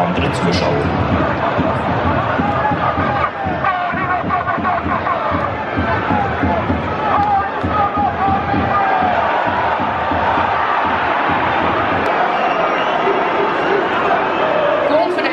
anderen Zuschauern. Goal für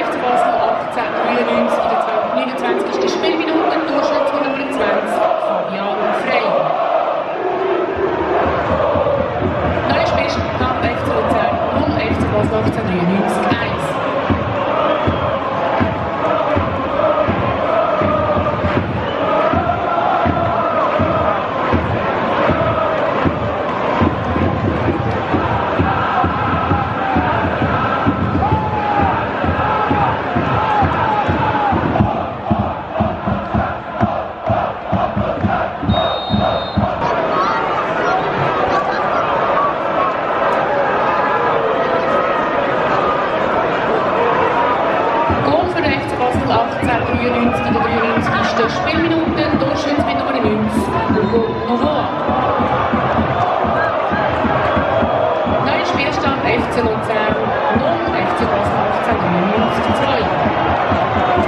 1893 in der 93. Spielminute, Durchschnitt mit Nummer 90, Hugo Novoa. Neuer Spielstand FC Luzern 0, FC Basel 1893 2.